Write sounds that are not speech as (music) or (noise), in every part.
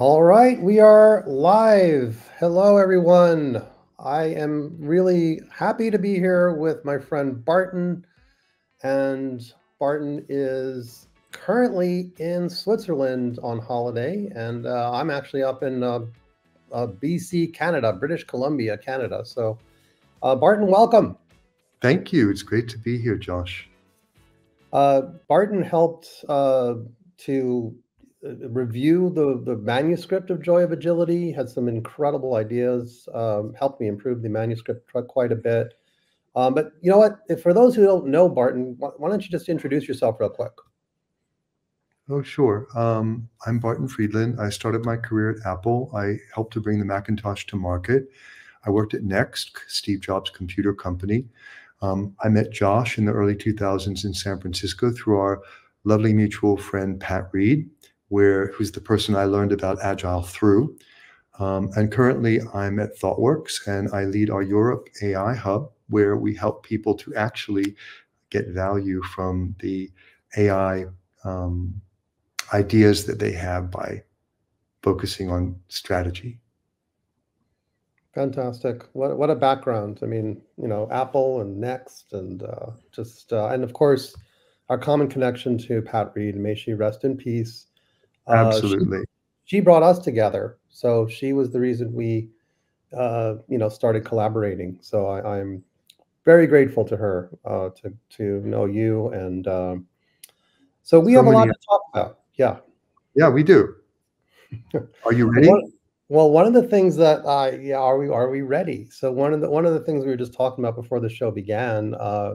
All right, we are live. Hello, everyone. I am really happy to be here with my friend Barton. And Barton is currently in Switzerland on holiday, and uh, I'm actually up in uh, uh, BC, Canada, British Columbia, Canada. So, uh, Barton, welcome. Thank you. It's great to be here, Josh. Uh, Barton helped uh, to review the, the manuscript of Joy of Agility, had some incredible ideas, um, helped me improve the manuscript quite a bit. Um, but you know what? For those who don't know Barton, why, why don't you just introduce yourself real quick? Oh, sure. Um, I'm Barton Friedland. I started my career at Apple. I helped to bring the Macintosh to market. I worked at Next, Steve Jobs' computer company. Um, I met Josh in the early 2000s in San Francisco through our lovely mutual friend, Pat Reed where who's the person I learned about Agile through. Um, and currently, I'm at ThoughtWorks and I lead our Europe AI Hub, where we help people to actually get value from the AI um, ideas that they have by focusing on strategy. Fantastic. What what a background. I mean, you know, Apple and Next and uh, just uh, and of course our common connection to Pat Reed. May she rest in peace. Absolutely. Uh, she, she, brought us together. So she was the reason we, uh, you know, started collaborating. So I, am very grateful to her uh, to to know you, and um, so we so have a lot to talk about. Yeah. Yeah, we do. (laughs) Are you ready? One, well, one of the things that uh, yeah, are we are we ready? So one of the one of the things we were just talking about before the show began uh,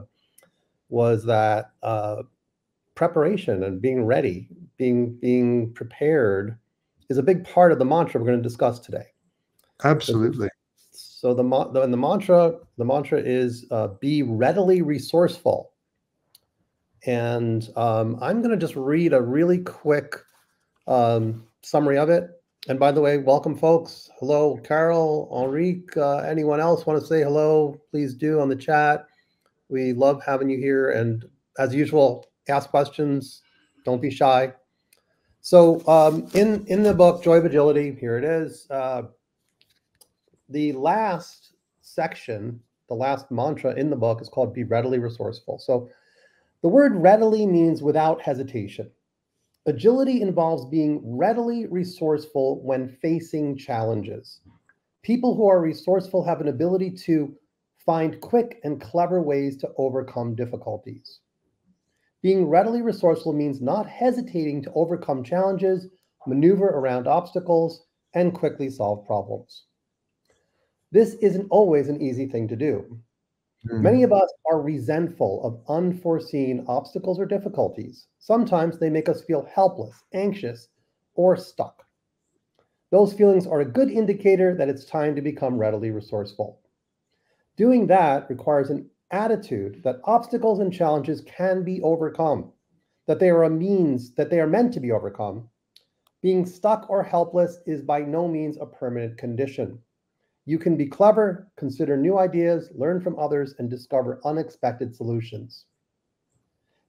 was that uh, preparation and being ready, being being prepared is a big part of the mantra we're going to discuss today. Absolutely. So, so the, the and the mantra the mantra is uh, be readily resourceful. And um, I'm going to just read a really quick um, summary of it. And by the way, welcome, folks. Hello, Carol, Enrique. Uh, anyone else want to say hello? Please do on the chat. We love having you here. And as usual, ask questions. Don't be shy. So um, in, in the book, Joy of Agility, here it is. Uh, the last section, the last mantra in the book is called Be Readily Resourceful. So the word readily means without hesitation. Agility involves being readily resourceful when facing challenges. People who are resourceful have an ability to find quick and clever ways to overcome difficulties. Being readily resourceful means not hesitating to overcome challenges, maneuver around obstacles, and quickly solve problems. This isn't always an easy thing to do. Mm. Many of us are resentful of unforeseen obstacles or difficulties. Sometimes they make us feel helpless, anxious, or stuck. Those feelings are a good indicator that it's time to become readily resourceful. Doing that requires an attitude that obstacles and challenges can be overcome, that they are a means, that they are meant to be overcome. Being stuck or helpless is by no means a permanent condition. You can be clever, consider new ideas, learn from others, and discover unexpected solutions.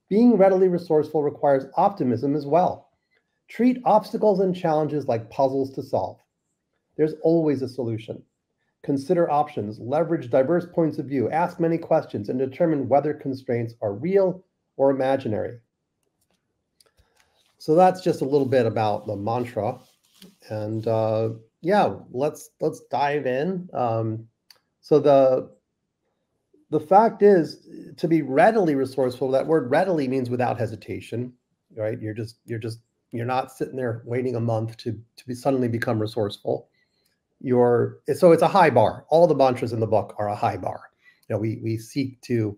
Being readily resourceful requires optimism as well. Treat obstacles and challenges like puzzles to solve. There's always a solution. Consider options, leverage diverse points of view, ask many questions, and determine whether constraints are real or imaginary. So that's just a little bit about the mantra. And uh, yeah, let's let's dive in. Um, so the the fact is to be readily resourceful, that word readily means without hesitation, right? You're just you're just you're not sitting there waiting a month to to be suddenly become resourceful your so it's a high bar. All the mantras in the book are a high bar. You know, we we seek to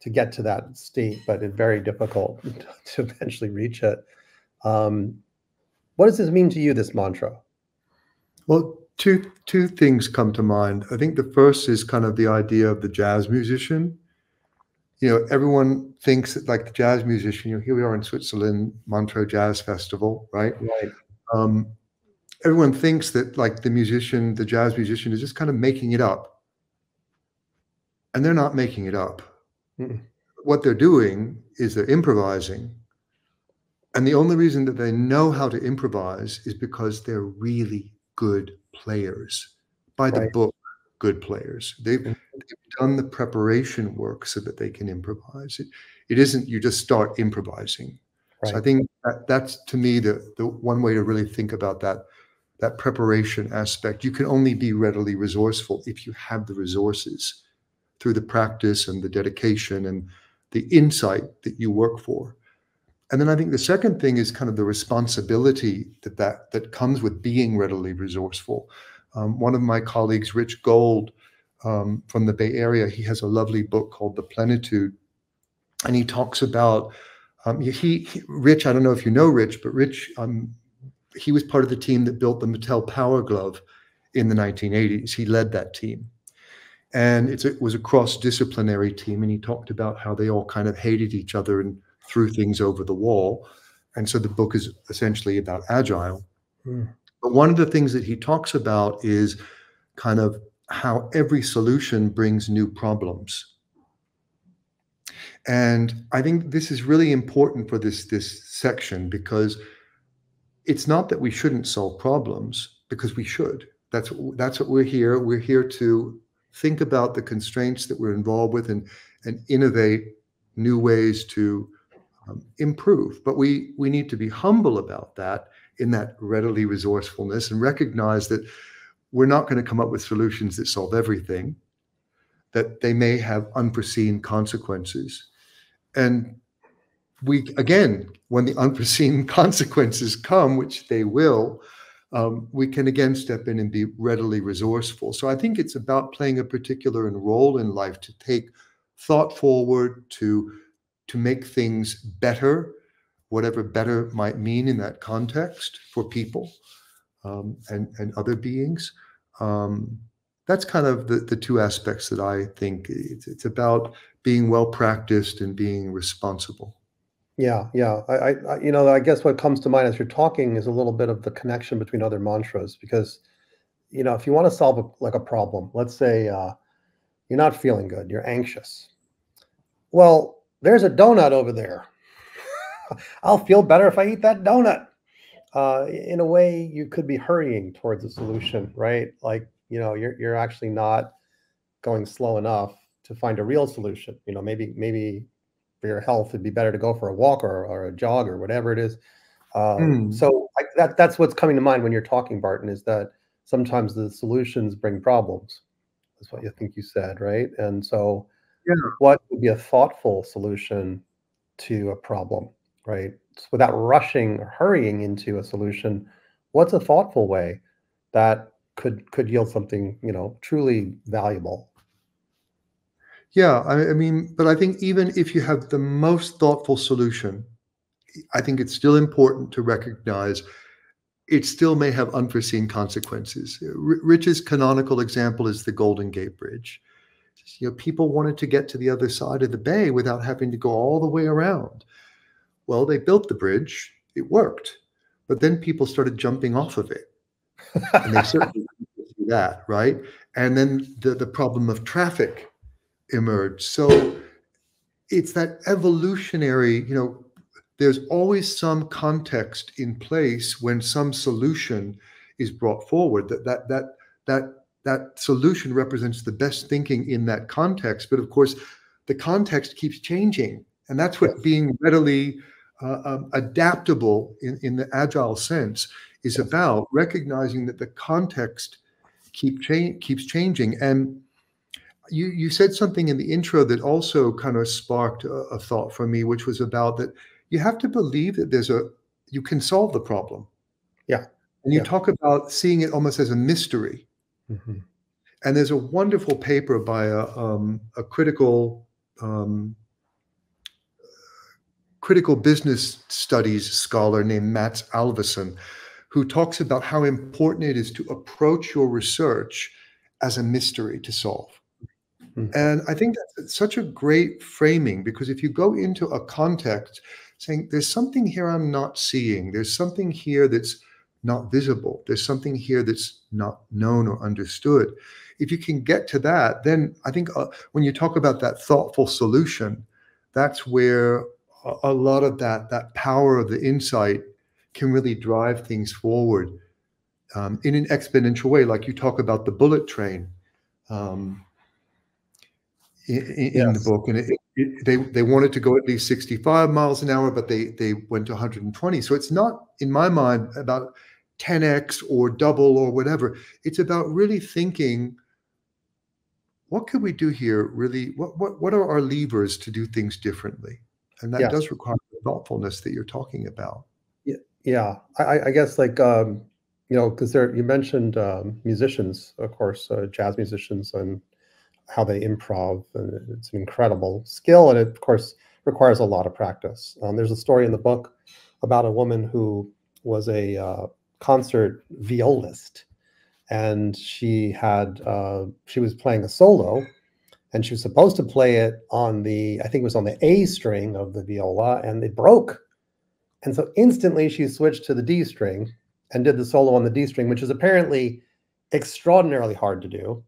to get to that state, but it's very difficult (laughs) to eventually reach it. Um, what does this mean to you, this mantra? Well, two two things come to mind. I think the first is kind of the idea of the jazz musician. You know, everyone thinks that like the jazz musician. You know, here we are in Switzerland, Montreux Jazz Festival, right? Right. Um, everyone thinks that like the musician, the jazz musician is just kind of making it up. And they're not making it up. Mm-mm. What they're doing is they're improvising And the only reason that they know how to improvise is because they're really good players by the Right. book, good players. They've, Mhm. they've done the preparation work so that they can improvise. It, it isn't you just start improvising. So I think that, that's to me the, the one way to really think about that that preparation aspect. You can only be readily resourceful if you have the resources through the practice and the dedication and the insight that you work for. And then I think the second thing is kind of the responsibility that that, that comes with being readily resourceful. Um, one of my colleagues, Rich Gold, um, from the Bay Area, he has a lovely book called The Plenitude, and he talks about um, he, he Rich. I don't know if you know Rich, but Rich, um, he was part of the team that built the Mattel Power Glove in the 1980s. He led that team, and it's, it was a cross-disciplinary team. And he talked about how they all kind of hated each other and threw things over the wall. And so the book is essentially about agile. Mm. But one of the things that he talks about is kind of how every solution brings new problems. And I think this is really important for this this section because it's not that we shouldn't solve problems because we should. That's that's what we're here. We're here to think about the constraints that we're involved with and and innovate new ways to um, improve. But we we need to be humble about that in that readily resourcefulness and recognize that we're not going to come up with solutions that solve everything. That they may have unforeseen consequences, and we again, when the unforeseen (laughs) consequences come, which they will, um, we can again step in and be readily resourceful. So I think it's about playing a particular role in life to take thought forward, to to make things better, whatever better might mean in that context for people um, and and other beings. Um, that's kind of the, the two aspects that I think it's, it's about being well practiced and being responsible. Yeah, yeah. I, I, you know, I guess what comes to mind as you're talking is a little bit of the connection between other mantras because, you know, if you want to solve a, like a problem, let's say uh, you're not feeling good, you're anxious. Well, there's a donut over there. (laughs) I'll feel better if I eat that donut. Uh, in a way, you could be hurrying towards a solution, right? Like, you know, you're you're actually not going slow enough to find a real solution. You know, maybe maybe for your health, it'd be better to go for a walk or, or a jog or whatever it is. Uh, Hmm. So I, that that's what's coming to mind when you're talking, Barton, is that sometimes the solutions bring problems. That's what you think you said, right? And so, Yeah. what would be a thoughtful solution to a problem, right? So without rushing or hurrying into a solution, what's a thoughtful way that could could yield something, you know, truly valuable? Yeah, I, I mean, but I think even if you have the most thoughtful solution, I think it's still important to recognize it still may have unforeseen consequences. R- Rich's canonical example is the Golden Gate Bridge. You know, people wanted to get to the other side of the bay without having to go all the way around. Well, they built the bridge, it worked, but then people started jumping off of it and they certainly (laughs) didn't do that, right? And then the, the problem of traffic emerged. So it's that evolutionary, you know, there's always some context in place when some solution is brought forward. That that that that that solution represents the best thinking in that context. But of course, the context keeps changing, and that's what being readily uh, um, adaptable in, in the agile sense is about recognizing that the context keep cha- keeps changing and you you said something in the intro that also kind of sparked a, a thought for me which was about that you have to believe that there's a you can solve the problem Yeah. and you Yeah. talk about seeing it almost as a mystery Mhm. and there's a wonderful paper by a, um, a critical um, critical business studies scholar named Mats Alvesson, who talks about how important it is to approach your research as a mystery to solve. Mhm. And I think that's such a great framing because if you go into a context saying, there's something here I'm not seeing, there's something here that's not visible, there's something here that's not known or understood. If you can get to that, then I think uh, when you talk about that thoughtful solution, that's where a, a lot of that that power of the insight can really drive things forward um, in an exponential way. Like you talk about the bullet train um, in, in yes. the book, and it, it, they they wanted to go at least 65 miles an hour, but they they went to 120. So it's not, in my mind, about 10x or double or whatever. It's about really thinking what could we do here really what what, what are our levers to do things differently and that yeah. does require the thoughtfulness that you're talking about yeah yeah i, I guess like um you know because there you mentioned um, musicians of course uh, jazz musicians and how they improv and it's an incredible skill and it of course requires a lot of practice. Um, there's a story in the book about a woman who was a uh, concert violist and she had uh, she was playing a solo and she was supposed to play it on the i think it was on the a string of the viola and it broke. And so instantly she switched to the d string and did the solo on the d string which is apparently extraordinarily hard to do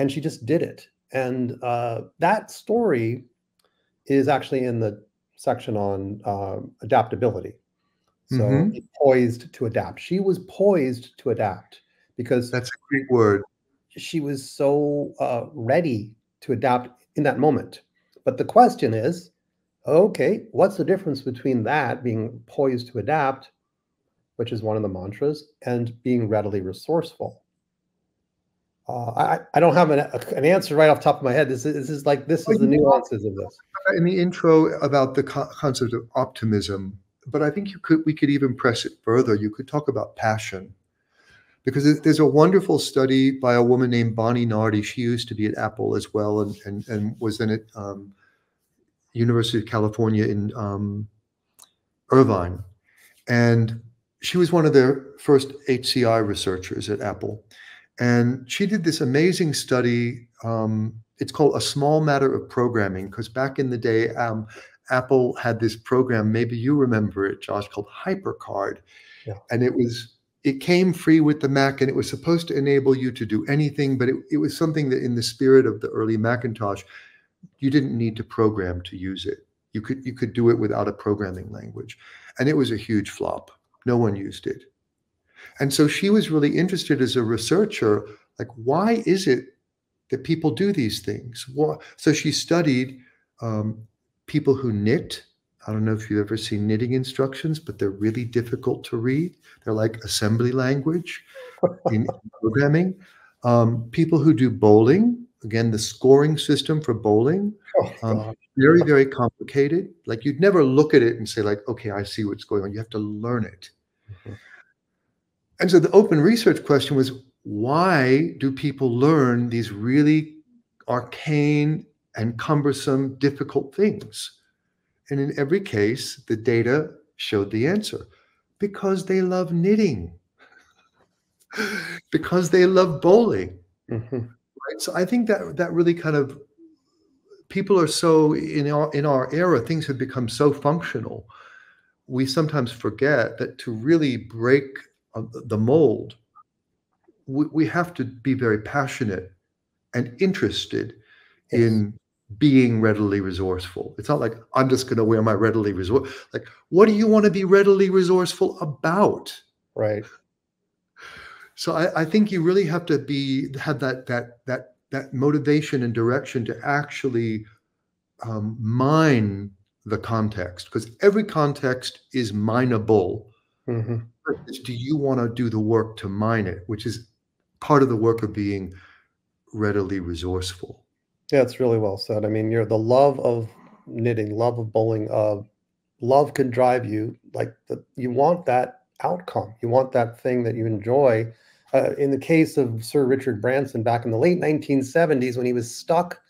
and she just did it and uh, that story is actually in the section on uh, adaptability so mm-hmm. poised to adapt she was poised to adapt because that's a great word. She was so uh, ready to adapt in that moment. But the question is, okay, what's the difference between that being poised to adapt, which is one of the mantras, and being readily resourceful? Uh, I, I don't have an, an answer right off top of my head. This is, this is like this is the nuances of this. In the intro about the concept of optimism, but I think you could we could even press it further. You could talk about passion because there's a wonderful study by a woman named Bonnie Nardi. She used to be at Apple as well, and and, and was then at um, University of California in um, Irvine, and she was one of the first HCI researchers at Apple, and she did this amazing study. Um, it's called a small matter of programming because back in the day, um, Apple had this program. Maybe you remember it, Josh, called HyperCard, yeah. and it was it came free with the Mac and it was supposed to enable you to do anything, but it, it was something that in the spirit of the early Macintosh, you didn't need to program to use it. You could you could do it without a programming language. And it was a huge flop. No one used it. And so she was really interested as a researcher, like, why is it that people do these things? So she studied um, people who knit I don't know if you've ever seen knitting instructions, but they're really difficult to read. They're like assembly language in (laughs) programming. Um, people who do bowling, again, the scoring system for bowling, oh, um, very, very complicated. Like you'd never look at it and say, like, okay, I see what's going on. You have to learn it. Mm-hmm. And so the open research question was, why do people learn these really arcane and cumbersome, difficult things? And in every case, the data showed the answer because they love knitting, (laughs) because they love bowling. Mm-hmm. Right. So I think that that really kind of people are so in our in our era, things have become so functional. We sometimes forget that to really break the mold, we, we have to be very passionate and interested yes. in being readily resourceful. It's not like I'm just going to wear my readily resource. Like, what do you want to be readily resourceful about? Right. So I, I think you really have to be have that that that that motivation and direction to actually um, mine the context because every context is mineable. Mm-hmm. Do you want to do the work to mine it, which is part of the work of being readily resourceful. Yeah, it's really well said. I mean, you're the love of knitting, love of bowling, uh, love can drive you like the, you want that outcome. You want that thing that you enjoy. Uh, in the case of Sir Richard Branson back in the late 1970s, when he was stuck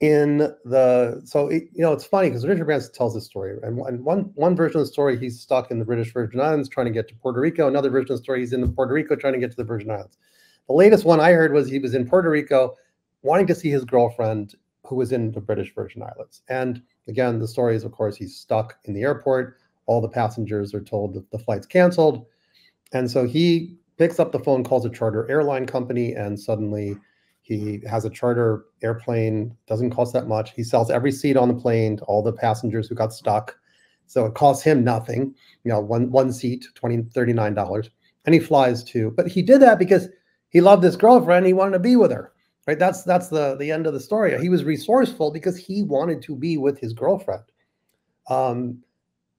in the so it, you know it's funny because Richard Branson tells this story, and, one one version of the story he's stuck in the British Virgin Islands trying to get to Puerto Rico. Another version of the story he's in Puerto Rico trying to get to the Virgin Islands. The latest one I heard was he was in Puerto Rico wanting to see his girlfriend who was in the British Virgin Islands. And again, the story is, of course, he's stuck in the airport. All the passengers are told that the flight's canceled. And so he picks up the phone, calls a charter airline company, and suddenly he has a charter airplane, doesn't cost that much. He sells every seat on the plane to all the passengers who got stuck. So it costs him nothing, you know, one one seat, 20 $39. And he flies to, but he did that because he loved his girlfriend, he wanted to be with her. Right? That's that's the the end of the story. He was resourceful because he wanted to be with his girlfriend. Um,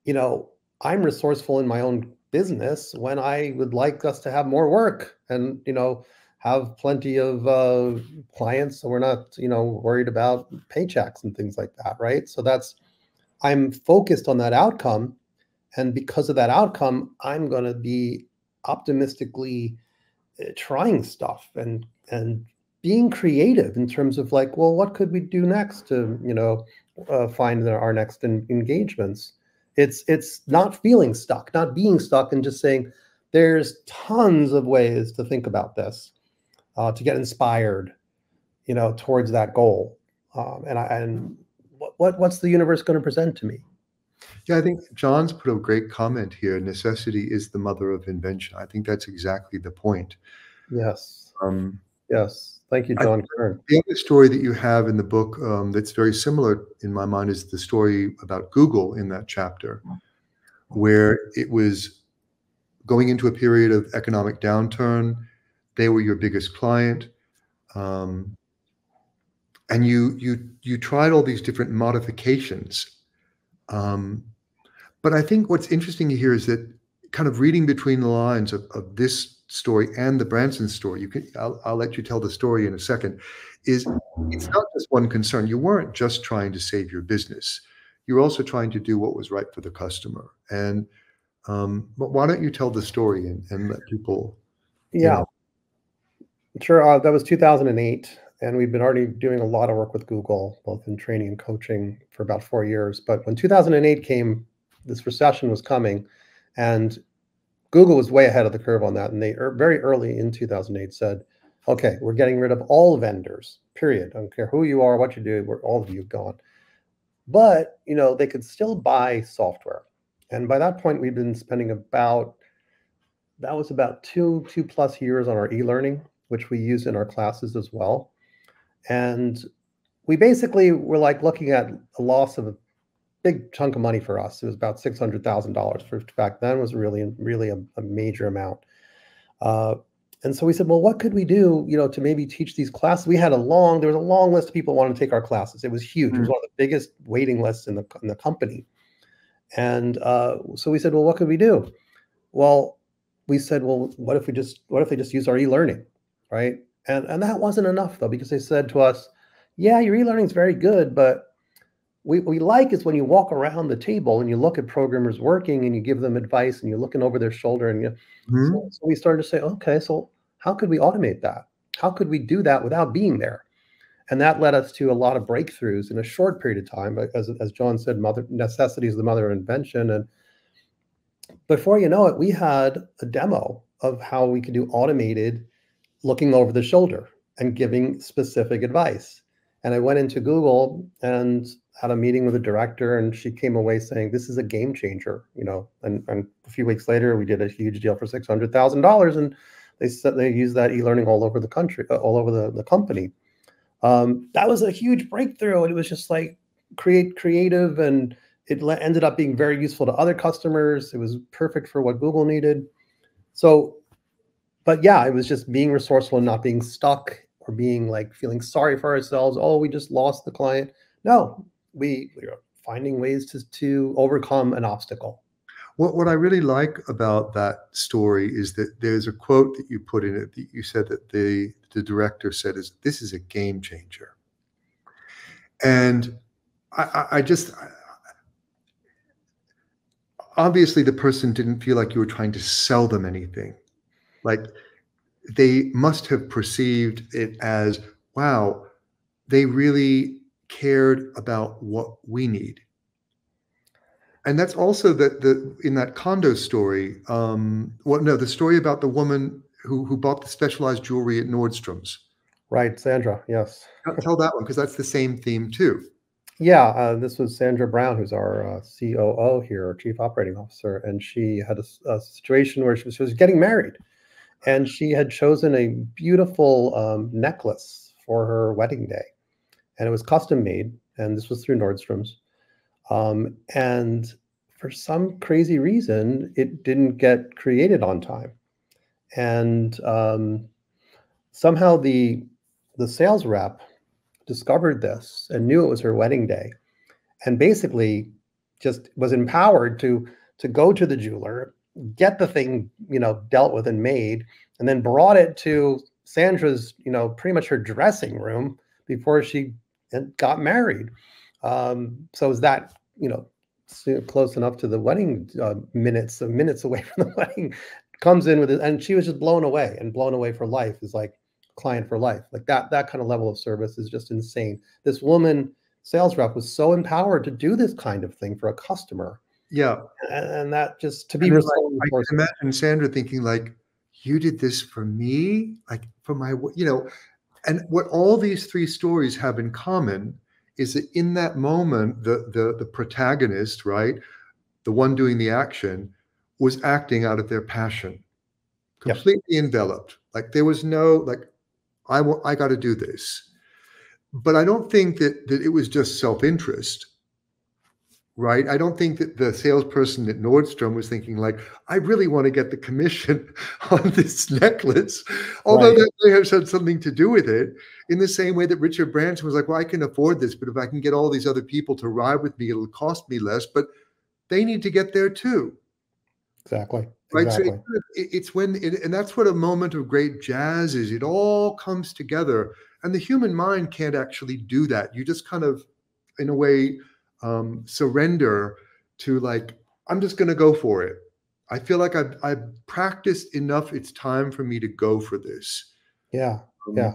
you know, I'm resourceful in my own business when I would like us to have more work and, you know, have plenty of uh, clients so we're not you know worried about paychecks and things like that right? So that's i'm focused on that outcome and because of that outcome i'm going to be optimistically uh, trying stuff and and being creative in terms of like well what could we do next to you know uh, find our next engagements? It's it's not feeling stuck not being stuck and just saying there's tons of ways to think about this uh, to get inspired, you know, towards that goal. Um, and I, and what, what what's the universe going to present to me? Yeah, I think John's put a great comment here. Necessity is the mother of invention. I think that's exactly the point. Yes. Um, yes. Thank you, John Kern. The other story that you have in the book um, that's very similar in my mind is the story about Google in that chapter, where it was going into a period of economic downturn they were your biggest client. Um, and you you you tried all these different modifications. Um, but I think what's interesting here is that kind of reading between the lines of, of this story and the Branson story, you can I'll, I'll let you tell the story in a second, is it's not just one concern. You weren't just trying to save your business. You're also trying to do what was right for the customer. And um, but why don't you tell the story and, and let people yeah. Know, Sure. Uh, that was 2008. And we've been already doing a lot of work with Google, both in training and coaching for about four years. But when 2008 came, this recession was coming. And Google was way ahead of the curve on that. And they er, very early in 2008 said, okay, we're getting rid of all vendors, period. I don't care who you are, what you do, we're, all of you gone. But, you know, they could still buy software. And by that point, we'd been spending about, that was about two, two plus years on our e-learning which we use in our classes as well. And we basically were like looking at a loss of a big chunk of money for us. It was about six hundred thousand dollars, for back then was really really a, a major amount. Uh, and so we said, well, what could we do, you know, to maybe teach these classes? We had a long, there was a long list of people wanting to take our classes. It was huge. Mm-hmm. It was mm. one of the biggest waiting lists in the in the company. And uh, so we said, well, what could we do? Well, we said, well, what if we just what if they just use our e-learning? Right? And and that wasn't enough though, because they said to us, yeah, your e-learning is very good, but we, we like is when you walk around the table and you look at programmers working and you give them advice and you're looking over their shoulder and you mm-hmm. so, so we started to say, okay, so how could we automate that? How could we do that without being there? And that led us to a lot of breakthroughs in a short period of time. But as, as John said, mother necessity is the mother of invention. And before you know it, we had a demo of how we could do automated looking over the shoulder and giving specific advice. And I went into Google and had a meeting with the director, and she came away saying, "This is a game changer." You know, and, and a few weeks later, we did a huge deal for six hundred thousand dollars, and they said they use that e-learning all over the country, uh, all over the, the company. Um, that was a huge breakthrough, and it was just like create creative, and it ended up being very useful to other customers. It was perfect for what Google needed. So but yeah, it was just being resourceful and not being stuck or being like feeling sorry for ourselves. Oh, we just lost the client. No, we, we are finding ways to, to overcome an obstacle. What, what I really like about that story is that there's a quote that you put in it that you said that the, the director said is this is a game changer. And I, I just, obviously the person didn't feel like you were trying to sell them anything like they must have perceived it as, wow, they really cared about what we need. And that's also that the in that Kondo story. Um, well, no, the story about the woman who who bought the specialized jewelry at Nordstrom's. Right, Sandra. Yes. Tell that one because that's the same theme too. Yeah, uh, this was Sandra Brown, who's our uh, COO here, our Chief Operating Officer, and she had a, a situation where she was, she was getting married, and she had chosen a beautiful um, necklace for her wedding day, and it was custom made. And this was through Nordstrom's. Um, and for some crazy reason, it didn't get created on time. And um, somehow the the sales rep discovered this and knew it was her wedding day, and basically just was empowered to to go to the jeweler, get the thing you know dealt with and made, and then brought it to Sandra's you know pretty much her dressing room before she got married. Um, so is that you know close enough to the wedding uh, minutes, minutes away (laughs) from the wedding, comes in with it, and she was just blown away and blown away for life. Is like client for life, like that. That kind of level of service is just insane. This woman sales rep was so empowered to do this kind of thing for a customer. Yeah, and, and that just to be. Like, I can imagine Sandra thinking like, "You did this for me, like for my, you know." And what all these three stories have in common is that in that moment, the the the protagonist, right, the one doing the action, was acting out of their passion, completely yep. enveloped. Like there was no like, I want, I got to do this, but I don't think that that it was just self interest right? I don't think that the salesperson at Nordstrom was thinking like, I really want to get the commission (laughs) on this necklace, although right. that may have had something to do with it. In the same way that Richard Branson was like, well, I can afford this, but if I can get all these other people to ride with me, it'll cost me less. But they need to get there too. Exactly. Right. Exactly. So it, it's when, it, and that's what a moment of great jazz is. It all comes together, and the human mind can't actually do that. You just kind of, in a way, um, surrender to like i'm just going to go for it. I feel like I've, I've practiced enough it's time for me to go for this. Yeah um, yeah.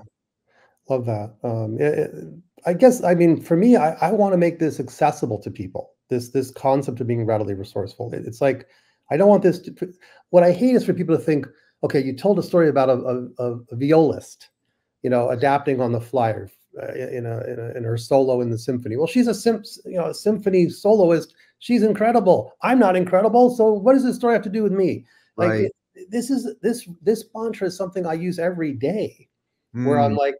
Love that. Um, it, it, i guess i mean for me i, I want to make this accessible to people this this concept of being readily resourceful. It, it's like i don't want this to what i hate is for people to think okay you told a story about a, a, a violist you know adapting on the fly uh, in, a, in, a, in her solo in the symphony. Well, she's a sim, you know a symphony soloist. She's incredible. I'm not incredible. So what does this story have to do with me? Like right. it, this is this this mantra is something I use every day, mm. where I'm mm. like,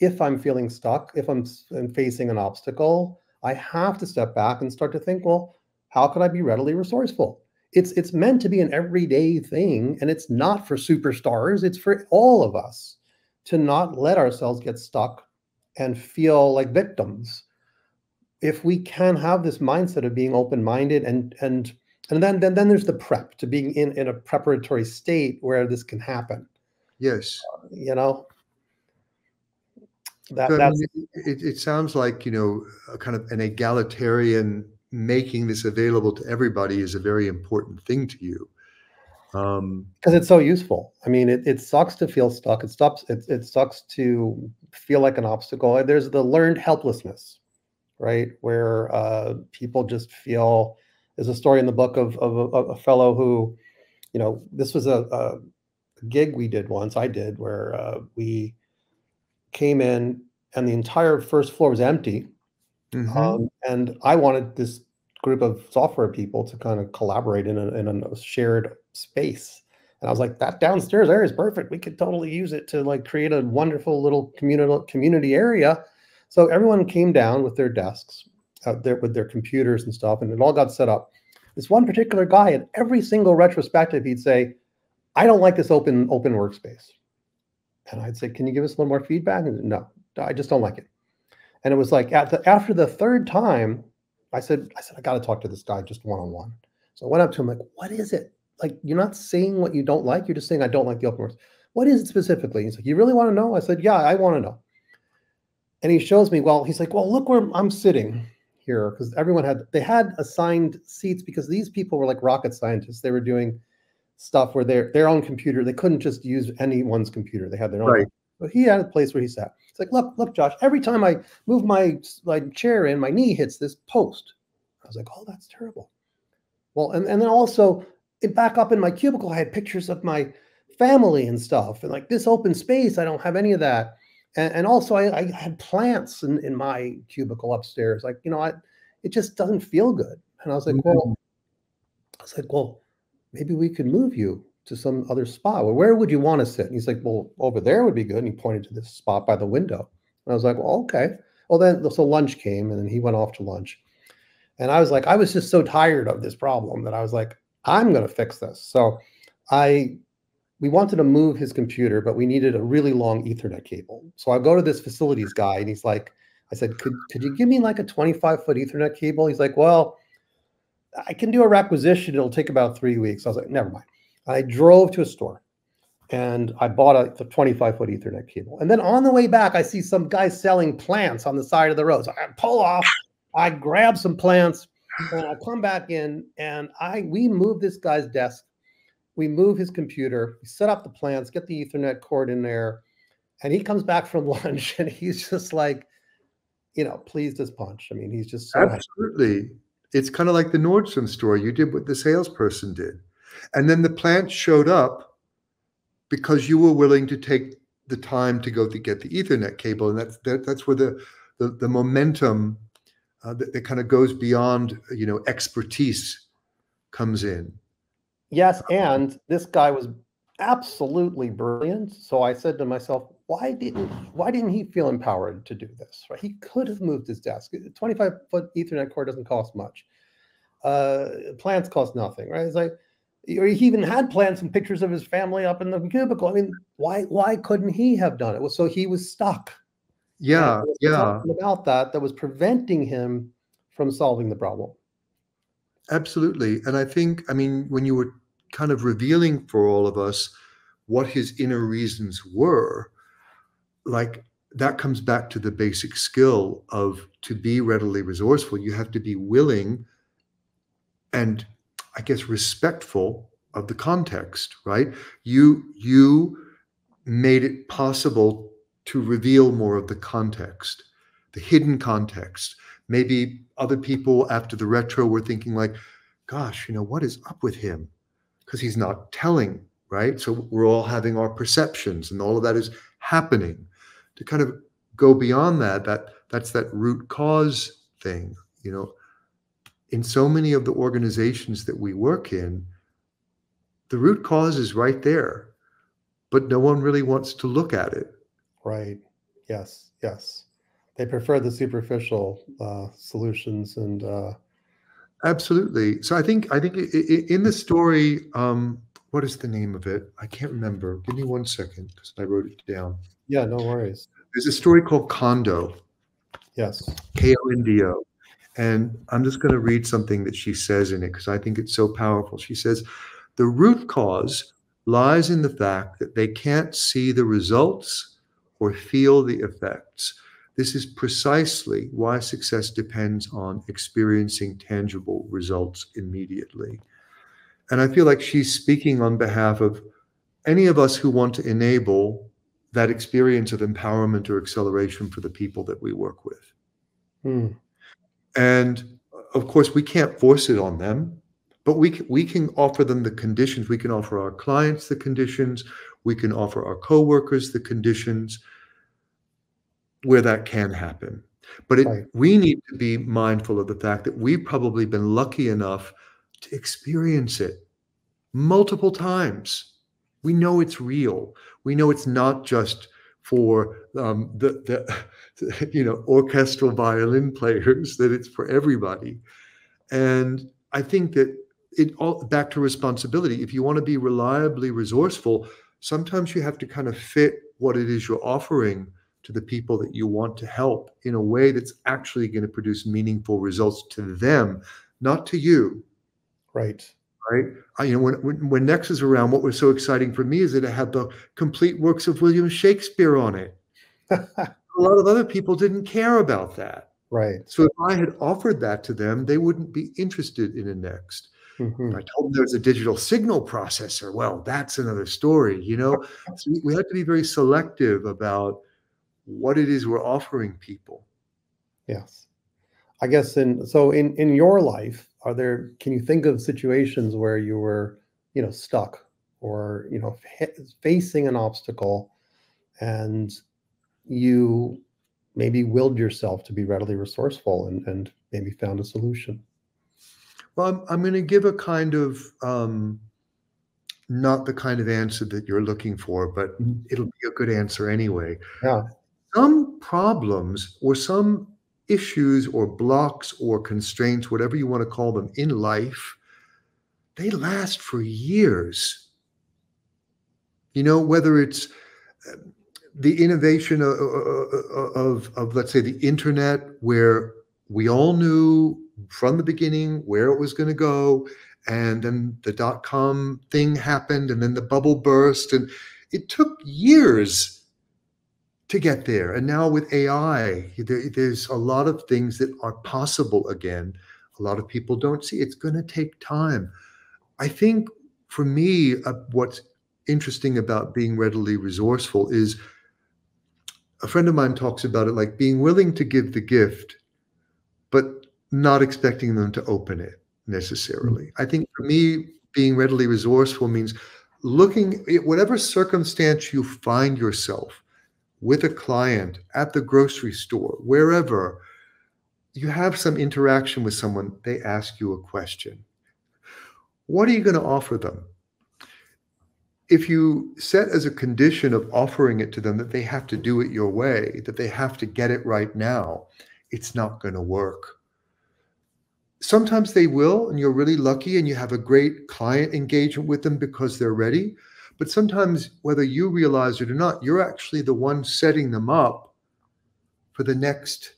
if I'm feeling stuck, if I'm, I'm facing an obstacle, I have to step back and start to think, well, how could I be readily resourceful? It's it's meant to be an everyday thing, and it's not for superstars. It's for all of us to not let ourselves get stuck and feel like victims. If we can have this mindset of being open-minded and and and then then then there's the prep to being in in a preparatory state where this can happen. Yes. Uh, you know? That so, I mean, it, it sounds like you know a kind of an egalitarian making this available to everybody is a very important thing to you um because it's so useful. I mean it, it sucks to feel stuck. It stops it, it sucks to feel like an obstacle. And there's the learned helplessness right? Where uh people just feel there's a story in the book of, of, of a fellow who you know this was a, a gig we did once i did where uh, we came in and the entire first floor was empty. Mm-hmm. um, and i wanted this group of software people to kind of collaborate in a, in a shared space. And I was like, that downstairs area is perfect. We could totally use it to like create a wonderful little community community area. So everyone came down with their desks, out there with their computers and stuff, and it all got set up. This one particular guy, in every single retrospective, he'd say, "I don't like this open open workspace," and I'd say, "Can you give us a little more feedback?" And no, I just don't like it. And it was like the, after the third time, I said, I said, I got to talk to this guy just one on one. So I went up to him like, what is it? Like, you're not saying what you don't like. You're just saying, I don't like the open source. What is it specifically? He's like, you really want to know? I said, yeah, I want to know. And he shows me, well, he's like, well, look where I'm sitting here. Because everyone had, they had assigned seats because these people were like rocket scientists. They were doing stuff where their their own computer, they couldn't just use anyone's computer. They had their own. Right. So he had a place where he sat. It's like, look, look, Josh, every time I move my, my chair in, my knee hits this post. I was like, oh, that's terrible. Well, and, and then also back up in my cubicle, I had pictures of my family and stuff. And like this open space, I don't have any of that. And, and also I, I, had plants in, in my cubicle upstairs. Like, you know, I, it just doesn't feel good. And I was like, mm-hmm. well, I was like, well, maybe we could move you to some other spot. Well, where would you want to sit? And he's like, well, over there would be good. And he pointed to this spot by the window. And I was like, well, okay. Well, then so lunch came, and then he went off to lunch. And I was like, I was just so tired of this problem that I was like, I'm going to fix this. So I, we wanted to move his computer, but we needed a really long Ethernet cable. So I go to this facilities guy and he's like, I said, could, could you give me like a 25 foot Ethernet cable? He's like, well, I can do a requisition. It'll take about three weeks. I was like, never mind. I drove to a store and I bought a, 25 foot Ethernet cable. And then on the way back, I see some guy selling plants on the side of the road. So I pull off, I grab some plants, and I come back in, and I we move this guy's desk, we move his computer, we set up the plants, get the Ethernet cord in there, and he comes back from (laughs) lunch, and he's just like, you know, pleased as punch. I mean, he's just so absolutely. Happy. It's kind of like the Nordstrom store. You did what the salesperson did, and then the plant showed up because you were willing to take the time to go to get the Ethernet cable, and that's that, that's where the the, the momentum uh, that, that kind of goes beyond you know expertise comes in. Yes, and this guy was absolutely brilliant. So I said to myself, why didn't why didn't he feel empowered to do this? Right? He could have moved his desk. 25 foot Ethernet cord doesn't cost much. Uh, plants cost nothing, right? It's like or he even had plants and pictures of his family up in the cubicle. I mean, why why couldn't he have done it? Well, so he was stuck. Yeah, yeah. About that, that was preventing him from solving the problem. Absolutely, and I think, I mean, when you were kind of revealing for all of us what his inner reasons were, like that comes back to the basic skill of to be readily resourceful. You have to be willing and I guess respectful of the context, right? You you made it possible to reveal more of the context, the hidden context. Maybe other people after the retro were thinking like, gosh, you know, what is up with him? Because he's not telling, right? So we're all having our perceptions and all of that is happening. To kind of go beyond that, that that's that root cause thing, you know, in so many of the organizations that we work in, the root cause is right there, but no one really wants to look at it. Right. Yes. Yes. They prefer the superficial uh, solutions and. Uh... Absolutely. So I think I think in the story, um, what is the name of it? I can't remember. Give me one second because I wrote it down. Yeah, no worries. There's a story called Kondo. Yes. K O N D O. And I'm just going to read something that she says in it because I think it's so powerful. She says, The root cause lies in the fact that they can't see the results or feel the effects. This is precisely why success depends on experiencing tangible results immediately. And I feel like she's speaking on behalf of any of us who want to enable that experience of empowerment or acceleration for the people that we work with. Hmm. And of course, we can't force it on them, but we can, we can offer them the conditions. We can offer our clients the conditions. We can offer our coworkers the conditions where that can happen. But it, right. we need to be mindful of the fact that we've probably been lucky enough to experience it multiple times. We know it's real. We know it's not just for um, the, the (laughs) you know orchestral violin players that it's for everybody and i think that it all back to responsibility if you want to be reliably resourceful sometimes you have to kind of fit what it is you're offering to the people that you want to help in a way that's actually going to produce meaningful results to them not to you right right? I, you know, when, when, when Next is around, what was so exciting for me is that it had the complete works of William Shakespeare on it. (laughs) a lot of other people didn't care about that. Right. So if I had offered that to them, they wouldn't be interested in a Next. Mm-hmm. I told them there was a digital signal processor. Well, that's another story, you know. (laughs) so we have to be very selective about what it is we're offering people. Yes. I guess in so in in your life, are there can you think of situations where you were you know stuck or you know facing an obstacle and you maybe willed yourself to be readily resourceful and, and maybe found a solution well i'm, I'm going to give a kind of um, not the kind of answer that you're looking for but mm-hmm. it'll be a good answer anyway yeah some problems or some issues or blocks or constraints, whatever you want to call them, in life, they last for years. You know, whether it's uh, the innovation of, of, of, let's say, the internet, where we all knew from the beginning where it was going to go, and then the dot com thing happened, and then the bubble burst, and it took years to get there. And now with AI, there, there's a lot of things that are possible again. A lot of people don't see. It's going to take time. I think for me, uh, what's interesting about being readily resourceful is a friend of mine talks about it like being willing to give the gift, but not expecting them to open it necessarily. Mm-hmm. I think for me, being readily resourceful means looking at whatever circumstance you find yourself with a client at the grocery store, wherever, you have some interaction with someone, they ask you a question. What are you going to offer them? If you set as a condition of offering it to them that they have to do it your way, that they have to get it right now, it's not going to work. Sometimes they will, and you're really lucky and you have a great client engagement with them because they're ready. But sometimes, whether you realize it or not, you're actually the one setting them up for the next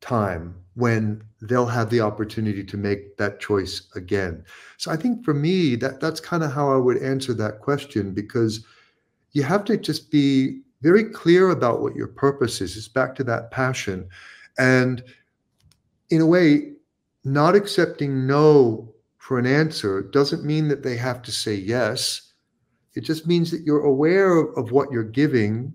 time when they'll have the opportunity to make that choice again. So I think for me, that that's kind of how I would answer that question because you have to just be very clear about what your purpose is. It's back to that passion. And in a way, not accepting no for an answer doesn't mean that they have to say yes it just means that you're aware of, of what you're giving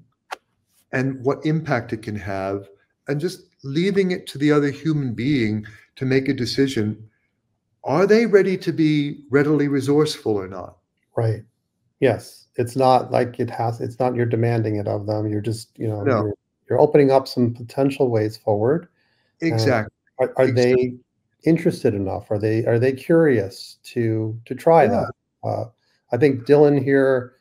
and what impact it can have, and just leaving it to the other human being to make a decision. Are they ready to be readily resourceful or not? Right. Yes. It's not like it has, it's not you're demanding it of them. You're just, you know, no. you're, you're, opening up some potential ways forward. Exactly. Are, are exactly. they interested enough? Are they are they curious to to try yeah. that? Uh, I think Dylan here,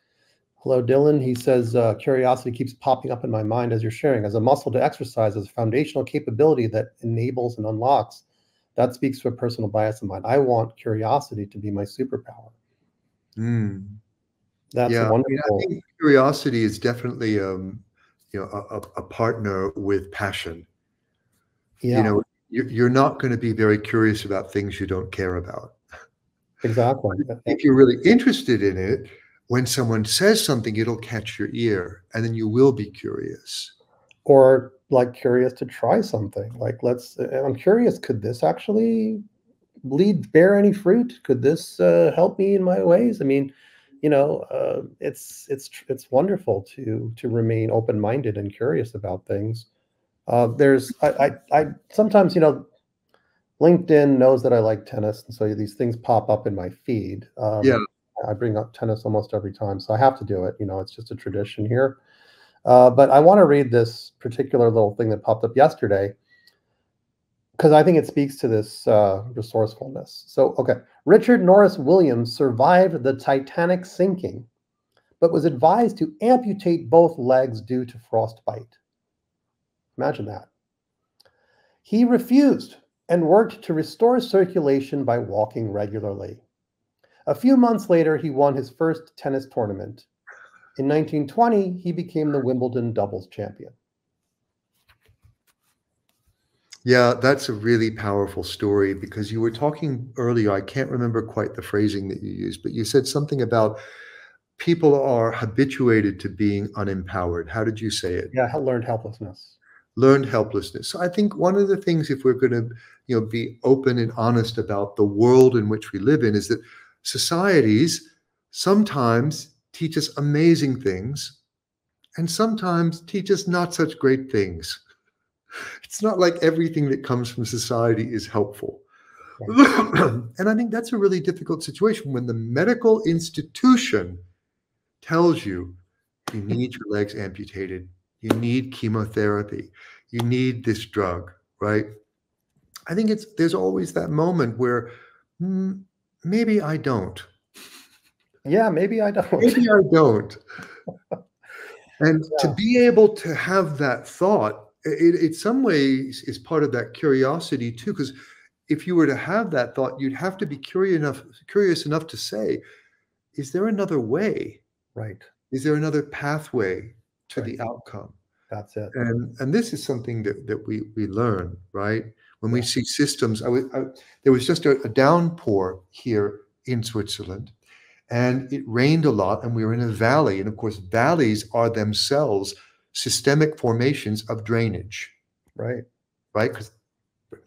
hello, Dylan. He says, uh, curiosity keeps popping up in my mind as you're sharing. As a muscle to exercise, as a foundational capability that enables and unlocks, that speaks to a personal bias of mine. I want curiosity to be my superpower. Mm. That's yeah, wonderful. I, mean, I curiosity is definitely, um, you know, a, a partner with passion. Yeah. You know, you're not going to be very curious about things you don't care about. Exactly. If you're really interested in it, when someone says something, it'll catch your ear and then you will be curious. Or like curious to try something. Like, let's, I'm curious, could this actually lead, bear any fruit? Could this uh, help me in my ways? I mean, you know, uh, it's it's it's wonderful to to remain open minded and curious about things. Uh, there's I, I I sometimes you know LinkedIn knows that I like tennis, and so these things pop up in my feed. Um, yeah, I bring up tennis almost every time, so I have to do it. You know, it's just a tradition here. Uh, but I want to read this particular little thing that popped up yesterday because I think it speaks to this uh, resourcefulness. So, okay, Richard Norris Williams survived the Titanic sinking, but was advised to amputate both legs due to frostbite. Imagine that. He refused and worked to restore circulation by walking regularly. A few months later, he won his first tennis tournament. In 1920, he became the Wimbledon doubles champion. Yeah, that's a really powerful story because you were talking earlier. I can't remember quite the phrasing that you used, but you said something about people are habituated to being unempowered. How did you say it? Yeah, learned helplessness learned helplessness. So I think one of the things, if we're going to, you know, be open and honest about the world in which we live in, is that societies sometimes teach us amazing things, and sometimes teach us not such great things. (laughs) It's not like everything that comes from society is helpful. (clears throat) and I think that's a really difficult situation when the medical institution tells you you need your legs amputated you need chemotherapy. You need this drug, right? I think it's there's always that moment where mm, maybe I don't. Yeah, maybe I don't. Maybe I don't. (laughs) and yeah. to be able to have that thought it, in some ways is part of that curiosity too because if you were to have that thought you'd have to be curious enough curious enough to say is there another way right is there another pathway to Right. the outcome. That's it. And and this is something that that we we learn right? When we Yeah. see systems I was I, there was just a, a downpour here in switzerland and it rained a lot and we were in a valley and of course valleys are themselves systemic formations of drainage right? Right? Because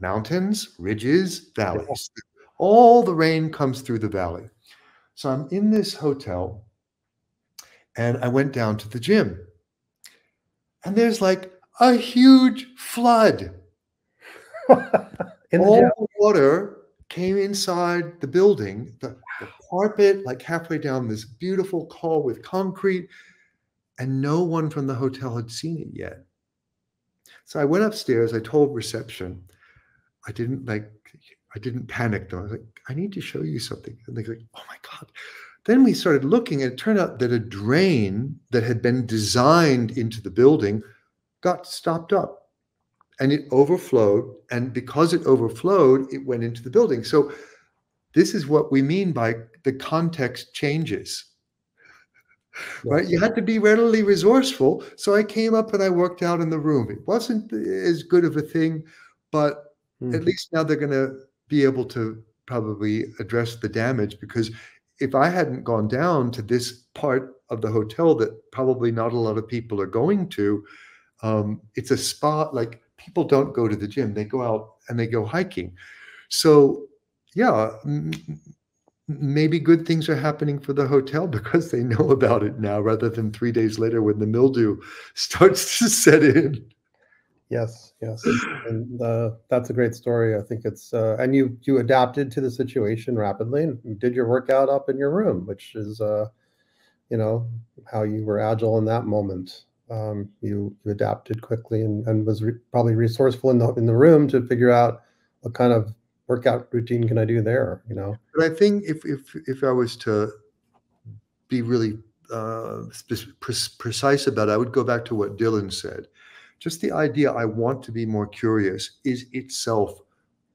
mountains ridges valleys all the rain comes through the valley. So i'm in this hotel and i went down to the gym and there's like a huge flood. (laughs) In all the water came inside the building. The, the carpet like halfway down this beautiful hall with concrete and no one from the hotel had seen it yet. So i went upstairs. I told reception. I didn't like i didn't panic though. I was like i need to show you something. And they're like oh my god then we started looking and it turned out that a drain that had been designed into the building got stopped up and it overflowed and because it overflowed it went into the building. So this is what we mean by the context changes. Right? You had to be readily resourceful. So i came up and i worked out in the room. It wasn't as good of a thing but Mhm. at least now they're going to be able to probably address the damage because if i hadn't gone down to this part of the hotel that probably not a lot of people are going to um, it's a spot like people don't go to the gym. They go out and they go hiking. So yeah maybe good things are happening for the hotel (laughs) because they know about it now rather than three days later when the mildew (laughs) starts to set in Yes, yes, and uh, that's a great story. I think it's uh, and you you adapted to the situation rapidly and did your workout up in your room, which is uh, you know how you were agile in that moment. Um, you you adapted quickly and, and was re- probably resourceful in the in the room to figure out what kind of workout routine can I do there. You know, But I think if if if I was to be really uh, pre- precise about it, I would go back to what Dylan said. Just the idea I want to be more curious is itself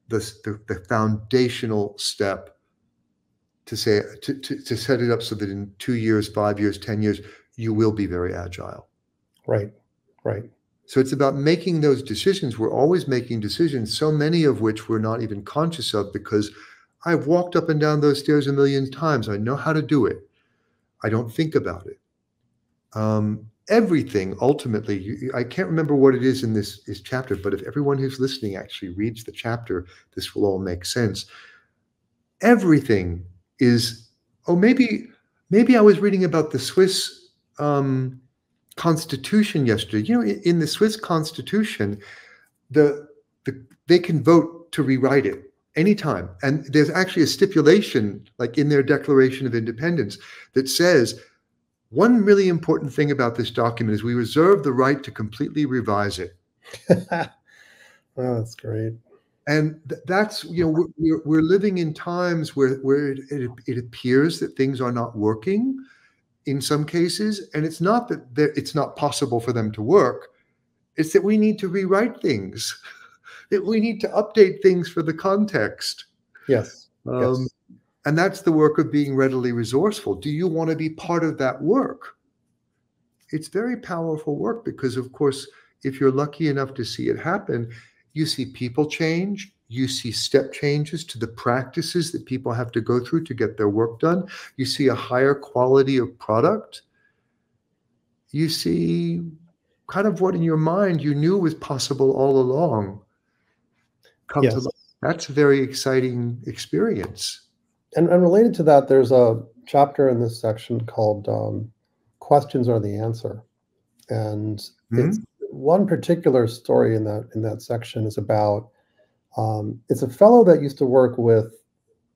the the, the foundational step to say to, to to set it up so that in two years, five years, ten years, you will be very agile. right, right, So it's about making those decisions. We're always making decisions, so many of which we're not even conscious of because I've walked up and down those stairs a million times. I know how to do it. I don't think about it. Um, everything ultimately, you, I can't remember what it is in this, this chapter, but if everyone who's listening actually reads the chapter, this will all make sense. Everything is, oh, maybe, maybe I was reading about the Swiss um, constitution yesterday. You know, in, in the Swiss constitution, the, the they can vote to rewrite it anytime. And there's actually a stipulation, like in their Declaration of Independence, that says one really important thing about this document is we reserve the right to completely revise it. (laughs) oh, that's great. And th- that's you know we're, we're, we're living in times where where it, it, it appears that things are not working in some cases, and it's not that it's not possible for them to work. It's that we need to rewrite things, (laughs) that we need to update things for the context. Yes, Um, yes, And that's the work of being readily resourceful. Do you want to be part of that work? It's very powerful work because, of course, if you're lucky enough to see it happen, you see people change, you see step changes to the practices that people have to go through to get their work done, you see a higher quality of product, you see kind of what in your mind you knew was possible all along come to yes. life. That's a very exciting experience. And, and related to that, there's a chapter in this section called um, "Questions Are the Answer," and it's one particular story in that in that section is about um, it's a fellow that used to work with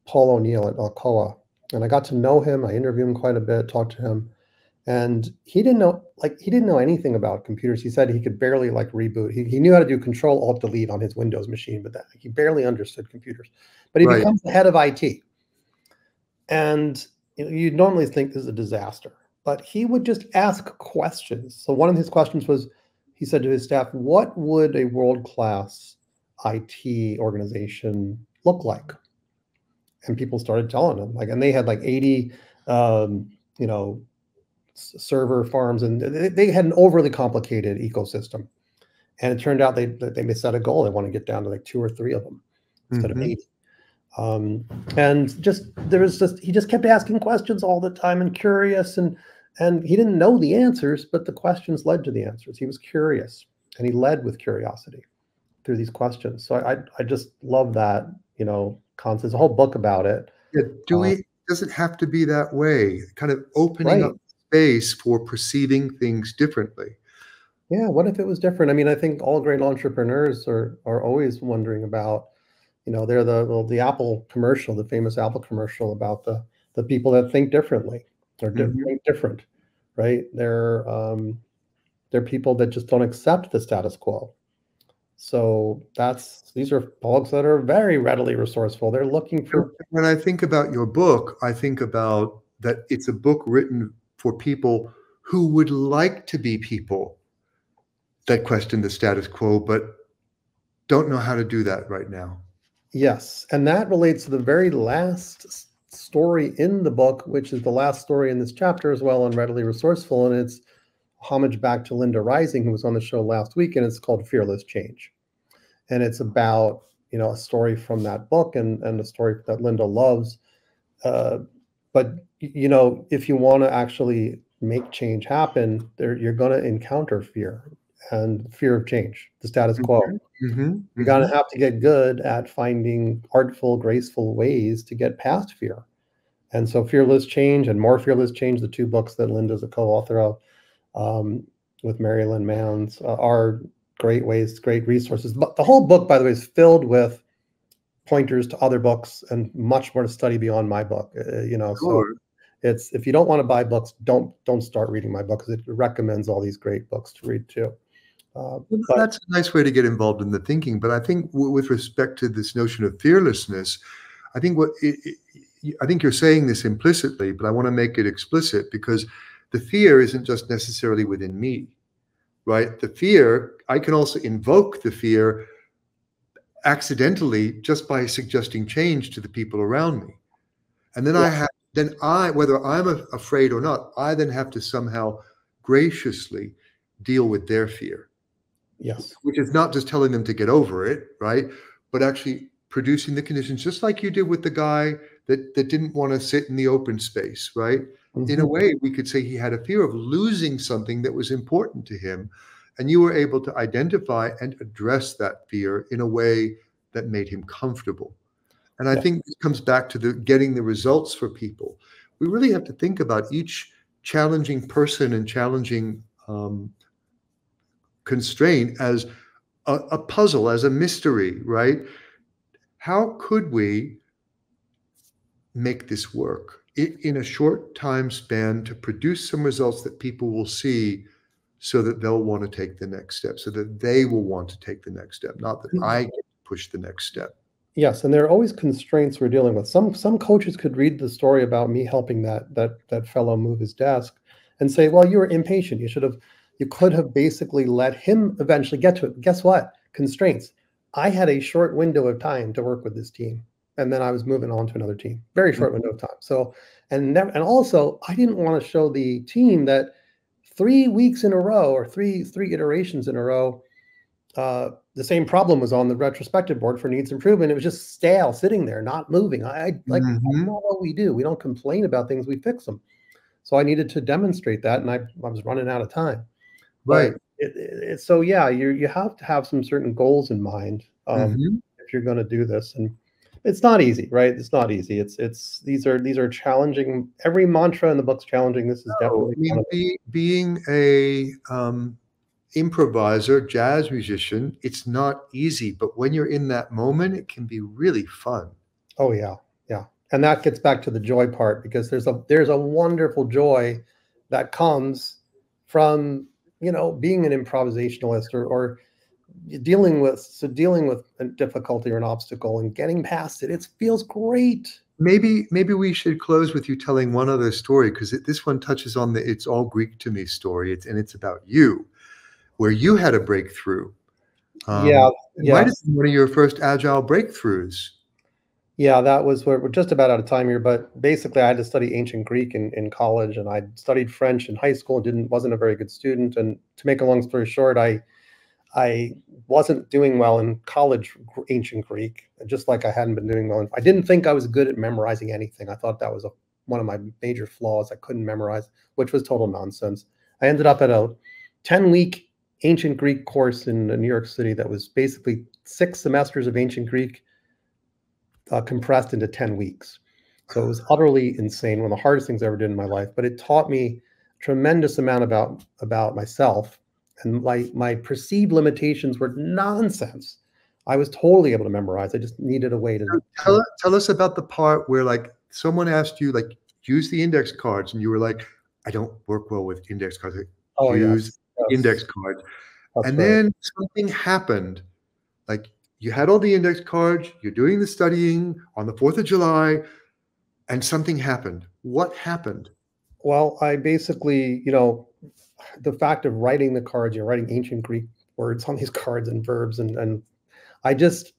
Paul O'Neill at Alcoa, and I got to know him. I interviewed him quite a bit, talked to him, and he didn't know like he didn't know anything about computers. He said he could barely like reboot. He, he knew how to do Control Alt Delete on his Windows machine, but that he barely understood computers. But he Right. becomes the head of IT, and you'd normally think this is a disaster, but he would just ask questions. So one of his questions was, he said to his staff, "What would a world-class IT organization look like?" And people started telling him, like, and they had like 80, um, you know, server farms, and they had an overly complicated ecosystem. And it turned out they they set a goal. They want to get down to like two or three of them instead mm-hmm. of 80. Um, and just there was just he just kept asking questions all the time and curious and and he didn't know the answers, but the questions led to the answers. He was curious and he led with curiosity through these questions. So I I just love that, you know, concept. There's a whole book about it. Yeah, do uh, we does it have to be that way? Kind of opening right. up space for perceiving things differently. Yeah, what if it was different? I mean, I think all great entrepreneurs are are always wondering about, you know, they're the well, the Apple commercial, the famous Apple commercial about the the people that think differently or mm-hmm. different, right? They're um, they're people that just don't accept the status quo. So that's these are folks that are very readily resourceful. They're looking for. When I think about your book, I think about that it's a book written for people who would like to be people that question the status quo, but don't know how to do that right now. Yes. And that relates to the very last story in the book, which is the last story in this chapter as well on Readily Resourceful. And it's homage back to Linda Rising, who was on the show last week, and it's called Fearless Change. And it's about, you know, a story from that book and, and a story that Linda loves. Uh, but, you know, if you want to actually make change happen, there, you're going to encounter fear and fear of change, the status quo. Mm-hmm. You're going to mm-hmm. have to get good at finding artful, graceful ways to get past fear. And so, Fearless Change and More Fearless Change, the two books that Linda's a co author of um, with Mary Lynn Manns, uh, are great ways, great resources. But the whole book, by the way, is filled with pointers to other books and much more to study beyond my book. Uh, you know, sure. so it's if you don't want to buy books, don't don't start reading my book because it recommends all these great books to read too. Uh, well, that's a nice way to get involved in the thinking. But I think w- with respect to this notion of fearlessness, I think what it, it, I think you're saying this implicitly, but I want to make it explicit because the fear isn't just necessarily within me, right? The fear I can also invoke the fear accidentally just by suggesting change to the people around me, and then yeah. I have then I whether I'm afraid or not, I then have to somehow graciously deal with their fear Yes. Which is not just telling them to get over it, right? But actually producing the conditions, just like you did with the guy that, that didn't want to sit in the open space, right? Mm-hmm. In a mm-hmm. way, we could say he had a fear of losing something that was important to him. And you were able to identify and address that fear in a way that made him comfortable. And I yeah. think it comes back to the getting the results for people. We really have to think about each challenging person and challenging um, constraint as a, a puzzle, as a mystery, right? How could we make this work in a short time span to produce some results that people will see so that they'll want to take the next step, so that they will want to take the next step, not that I push the next step. Yes, and there are always constraints we're dealing with. Some some coaches could read the story about me helping that that that fellow move his desk and say, "Well, you were impatient. You should have you could have basically let him eventually get to it. Guess what? Constraints. I had a short window of time to work with this team, and then I was moving on to another team. Very short mm-hmm. window of time. So, and never, and also, I didn't want to show the team that three weeks in a row or three three iterations in a row, uh, the same problem was on the retrospective board for needs improvement. It was just stale, sitting there, not moving. I, I like mm-hmm. what we do. We don't complain about things; we fix them. So I needed to demonstrate that, and I, I was running out of time. Right. It, it, so yeah, you you have to have some certain goals in mind um, mm-hmm. if you're going to do this, and it's not easy, right? It's not easy. It's it's these are these are challenging. Every mantra in the book's challenging. This is no, definitely I mean, be, being a um, improviser, jazz musician. It's not easy, but when you're in that moment, it can be really fun. Oh yeah, yeah, and that gets back to the joy part because there's a there's a wonderful joy that comes from you know, being an improvisationalist or, or dealing with so dealing with a difficulty or an obstacle and getting past it, it feels great. Maybe maybe we should close with you telling one other story because this one touches on the "It's all Greek to me" story. It's and it's about you. where you had a breakthrough. Um, yeah, yeah. Have one of your first agile breakthroughs. Yeah, that was where we're just about out of time here. But basically, I had to study ancient Greek in, in college, and I studied French in high school. didn't wasn't a very good student. And to make a long story short, I I wasn't doing well in college ancient Greek, just like I hadn't been doing well. In, I didn't think I was good at memorizing anything. I thought that was a, one of my major flaws. I couldn't memorize, which was total nonsense. I ended up at a 10 week ancient Greek course in New York City that was basically six semesters of ancient Greek uh, compressed into 10 weeks. So it was utterly insane, one of the hardest things I ever did in my life. But it taught me tremendous amount about about myself and my my perceived limitations were nonsense. I was totally able to memorize. I just needed a way to tell, tell us about the part where like someone asked you like use the index cards and you were like, I don't work well with index cards. Like, oh, use yes. index cards. That's and right. then something happened. Like you had all the index cards, you're doing the studying on the 4th of July, and something happened. What happened? Well, I basically, you know, the fact of writing the cards, you're writing ancient Greek words on these (laughs) cards and verbs, and and I just,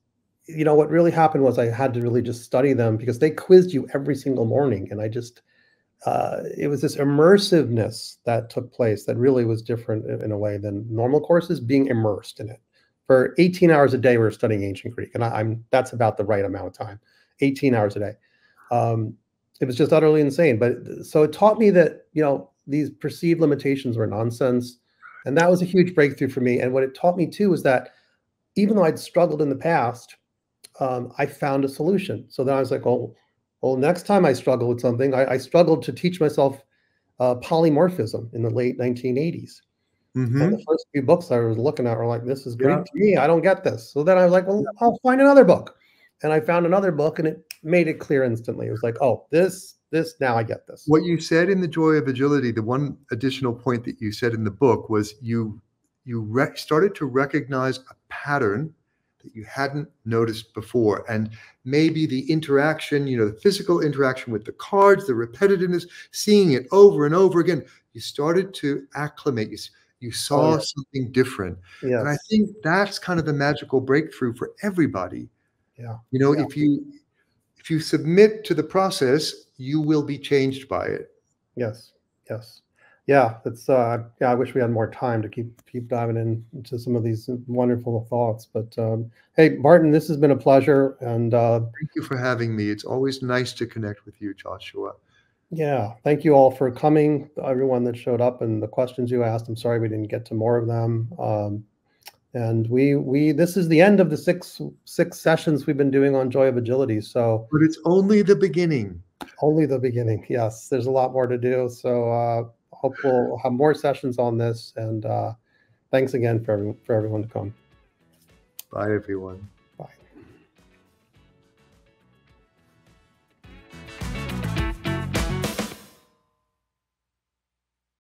you know, what really happened was I had to really just study them because they quizzed you every single morning, and I just, uh, it was this immersiveness that took place that really was different in a way than normal courses, being immersed in it for 18 hours a day we are studying ancient greek and I, am that's about the right amount of time 18 hours a day. Um, it was just utterly insane but so it taught me that you know these perceived limitations were nonsense and that was a huge breakthrough for me and what it taught me too was that even though i'd struggled in the past um, i found a solution. So then i was like oh well next time i struggle with something i, I struggled to teach myself uh, polymorphism in the late 1980s Mm-hmm. And the first few books I was looking at were like, this is great yeah. to me. I don't get this. So then I was like, well, I'll find another book. And I found another book and it made it clear instantly. It was like, oh, this, this, now I get this. What you said in The Joy of Agility, the one additional point that you said in the book was you you started to recognize a pattern that you hadn't noticed before. And maybe the interaction, you know, the physical interaction with the cards, the repetitiveness, seeing it over and over again, you started to acclimate. You, you oh, saw oh, yeah. something different. And I think that's kind of the magical breakthrough for everybody. Yeah. You know, yeah. if you if you submit to the process, you will be changed by it. Yes. Yes. Yeah, it's uh yeah, I wish we had more time to keep keep diving in, into some of these wonderful thoughts. But um hey Barton, this has been a pleasure and uh thank you for having me. It's always nice to connect with you, Joshua. Yeah, thank you all for coming, everyone that showed up and the questions you asked. I'm sorry we didn't get to more of them. Um, and we we this is the end of the six six sessions we've been doing on Joy of Agility. So, but it's only the beginning. Only the beginning. Yes, there's a lot more to do. So, uh, hope we'll have more sessions on this. And uh, thanks again for for everyone to come. Bye, everyone.